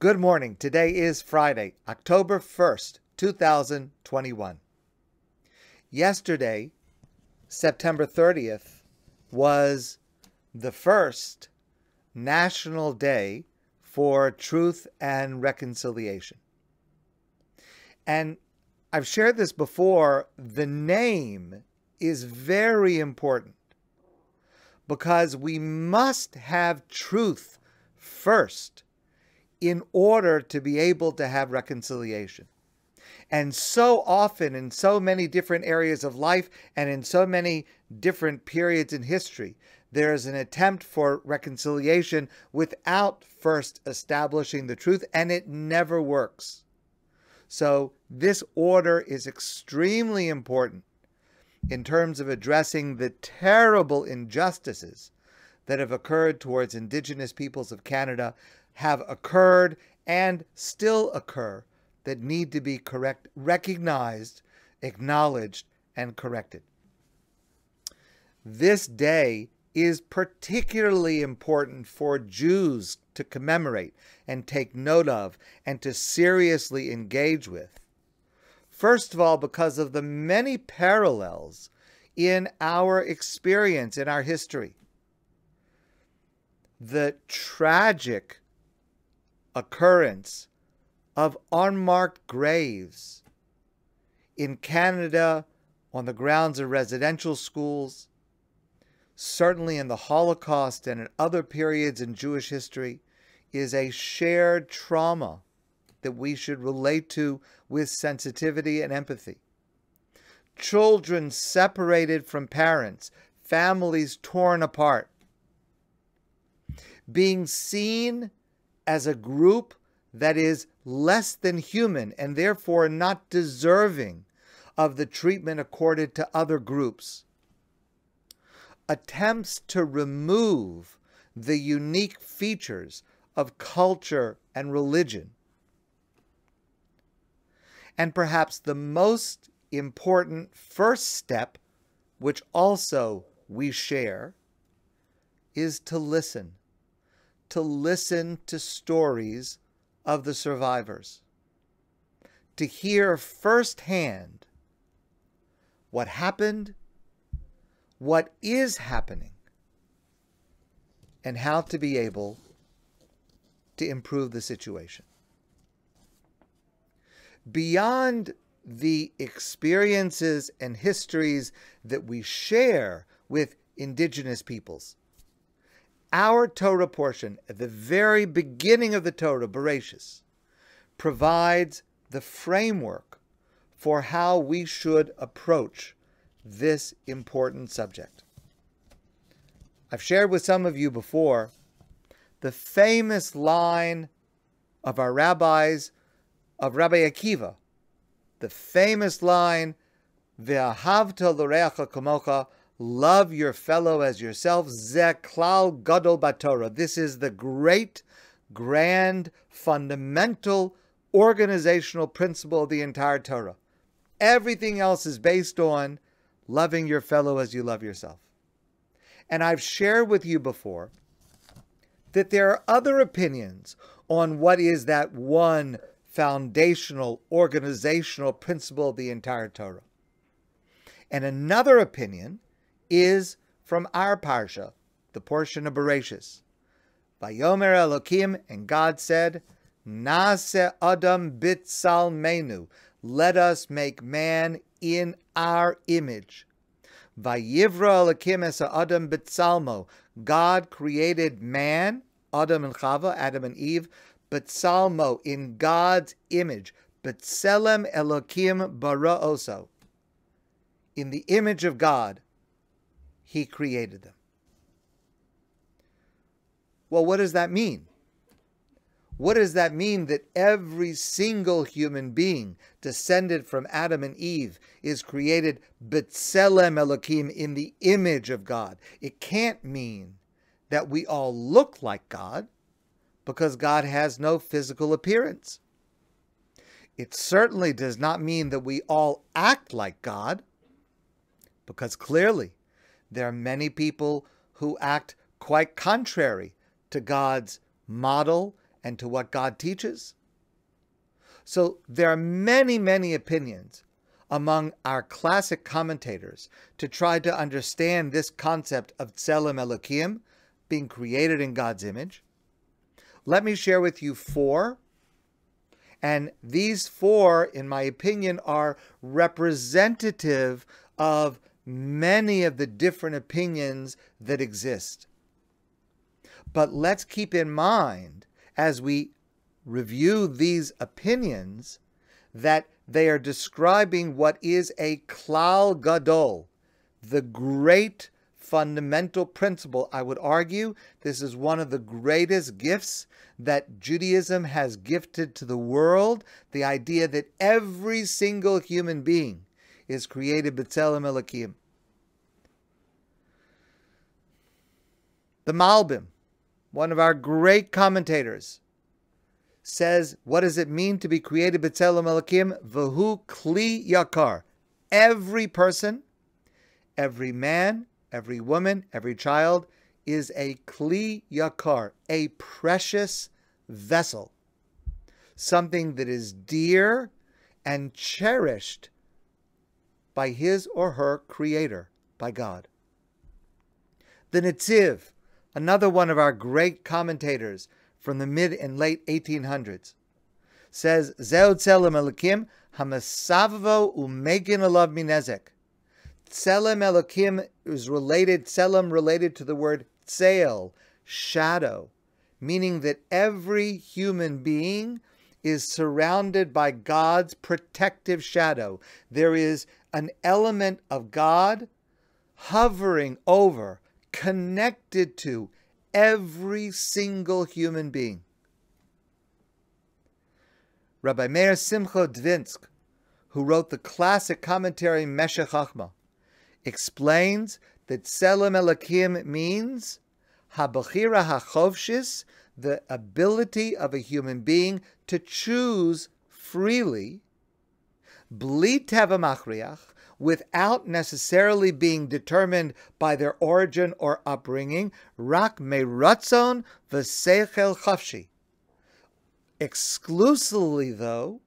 Good morning. Today is Friday, October 1st, 2021. Yesterday, September 30th, was the first National Day for Truth and Reconciliation. And I've shared this before, the name is very important because we must have truth first in order to be able to have reconciliation. And so often, in so many different areas of life and in so many different periods in history, there is an attempt for reconciliation without first establishing the truth, and it never works. So, this order is extremely important in terms of addressing the terrible injustices that have occurred towards Indigenous peoples of Canada have occurred and still occur that need to be correct, recognized, acknowledged, and corrected. This day is particularly important for Jews to commemorate and take note of and to seriously engage with. First of all, because of the many parallels in our experience, in our history. The tragic occurrence of unmarked graves in Canada on the grounds of residential schools, certainly in the Holocaust and in other periods in Jewish history, is a shared trauma that we should relate to with sensitivity and empathy. Children separated from parents, families torn apart, being seen as a group that is less than human and therefore not deserving of the treatment accorded to other groups. Attempts to remove the unique features of culture and religion. And perhaps the most important first step, which also we share, is to listen to listen to stories of the survivors, to hear firsthand what happened, what is happening, and how to be able to improve the situation. Beyond the experiences and histories that we share with indigenous peoples, our Torah portion at the very beginning of the Torah, Bereshis, provides the framework for how we should approach this important subject. I've shared with some of you before the famous line of our rabbis, of Rabbi Akiva, the famous line, Ve'ahavta l'reacha kamocha, Love your fellow as yourself. Zeklal gadol batorah. This is the great, grand, fundamental organizational principle of the entire Torah. Everything else is based on loving your fellow as you love yourself. And I've shared with you before that there are other opinions on what is that one foundational organizational principle of the entire Torah. And another opinion is from our parsha, the portion of Bereshis. Vayomer Elokim, and God said, Nase Adam Bitsal Menu, let us make man in our image. Vayivra Elokim es Adam Bitsalmo, God created man, Adam and Chava, Adam and Eve, Bitsalmo, in God's image. Bitselem Elokim bara oso. In the image of God, he created them. Well, what does that mean? What does that mean that every single human being descended from Adam and Eve is created B'Tselem Elohim in the image of God? It can't mean that we all look like God because God has no physical appearance. It certainly does not mean that we all act like God because clearly there are many people who act quite contrary to God's model and to what God teaches? So there are many, many opinions among our classic commentators to try to understand this concept of Tselem Elokim, being created in God's image. Let me share with you four. And these four, in my opinion, are representative of many of the different opinions that exist. But let's keep in mind as we review these opinions that they are describing what is a klal gadol, the great fundamental principle. I would argue this is one of the greatest gifts that Judaism has gifted to the world the idea that every single human being is created b'tzelem elakim. The Malbim, one of our great commentators, says, what does it mean to be created b'tzelem elakim? V'hu kli yakar. Every person, every man, every woman, every child is a kli yakar, a precious vessel, something that is dear and cherished by his or her creator, by God. The Netziv, another one of our great commentators, from the mid and late 1800s, says, Zeu tzelem elikim hamasavvo umegin alav minezek. Tzelem elikim is related, tzelem related to the word tzel, shadow, meaning that every human being is surrounded by God's protective shadow. There is an element of God hovering over, connected to, every single human being. Rabbi Meir Simcha Dvinsk, who wrote the classic commentary Meshech Chochmah, explains that Tselem Elakim means Habachira HaChovshis, the ability of a human being to choose freely, Bli Teva Machriach, without necessarily being determined by their origin or upbringing, rak meratzon v'seichel chafshi. Exclusively, though,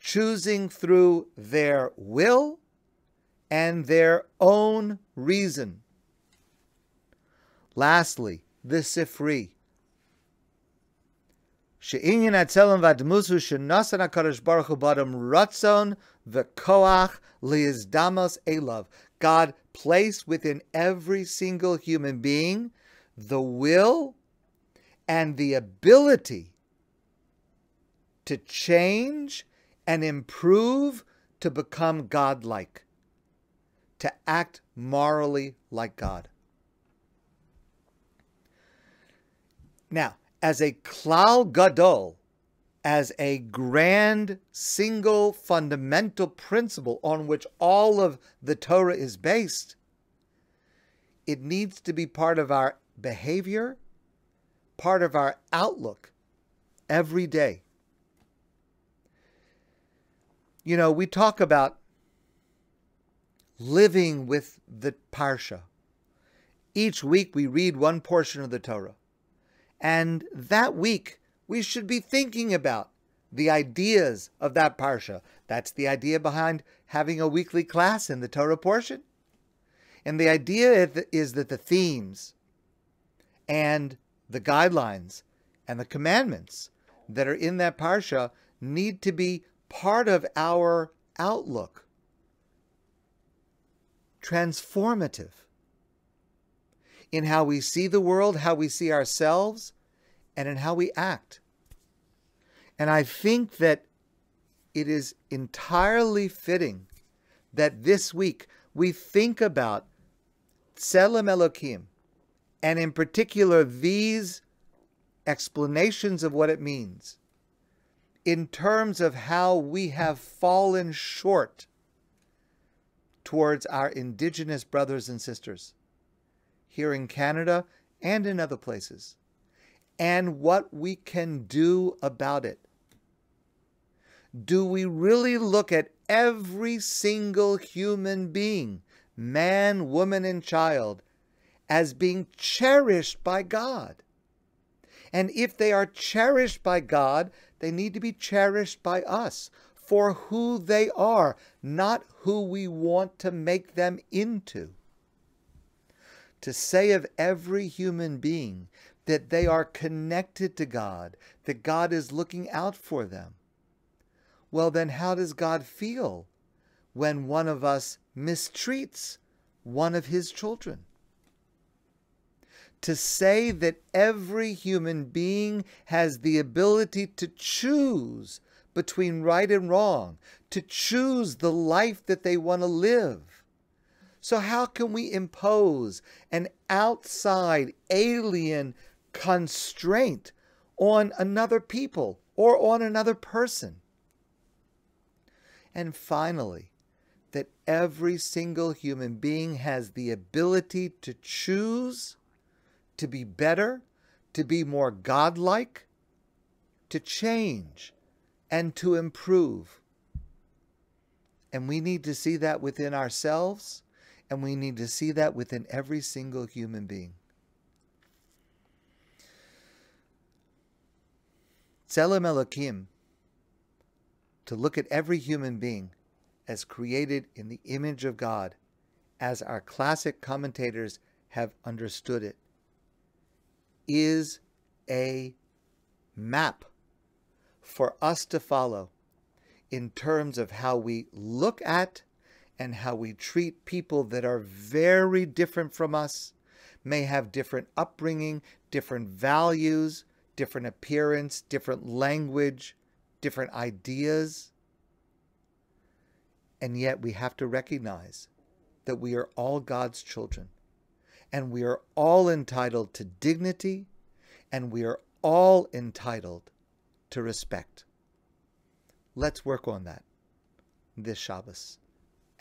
choosing through their will and their own reason. Lastly, the Sifri. She'inyan atzelam vadmusu shenasan HaKadosh Baruch Hu badam ratzon v'koach liizdamos elav. God placed within every single human being the will and the ability to change and improve to become godlike, to act morally like God. Now, as a klal gadol, as a grand, single, fundamental principle on which all of the Torah is based, it needs to be part of our behavior, part of our outlook every day. You know, we talk about living with the Parsha. Each week we read one portion of the Torah. And that week, we should be thinking about the ideas of that parsha. That's the idea behind having a weekly class in the Torah portion. And the idea is that the themes and the guidelines and the commandments that are in that parsha need to be part of our outlook. Transformative in how we see the world, how we see ourselves, and in how we act. And I think that it is entirely fitting that this week we think about Tselem Elokim, and in particular these explanations of what it means in terms of how we have fallen short towards our indigenous brothers and sisters here in Canada and in other places, and what we can do about it. Do we really look at every single human being, man, woman, and child, as being cherished by God? And if they are cherished by God, they need to be cherished by us for who they are, not who we want to make them into. To say of every human being that they are connected to God, that God is looking out for them. Well, then, how does God feel when one of us mistreats one of his children? To say that every human being has the ability to choose between right and wrong, to choose the life that they want to live. So, how can we impose an outside alien constraint on another people or on another person? And finally, that every single human being has the ability to choose to be better, to be more godlike, to change, and to improve. And we need to see that within ourselves, and we need to see that within every single human being. Tselem Elohim, to look at every human being as created in the image of God, as our classic commentators have understood it, is a map for us to follow in terms of how we look at and how we treat people that are very different from us, may have different upbringing, different values, different appearance, different language, different ideas. And yet we have to recognize that we are all God's children and we are all entitled to dignity and we are all entitled to respect. Let's work on that this Shabbos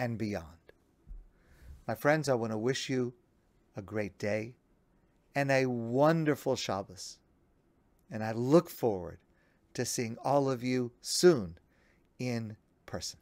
and beyond. My friends, I want to wish you a great day and a wonderful Shabbos. And I look forward to seeing all of you soon in person.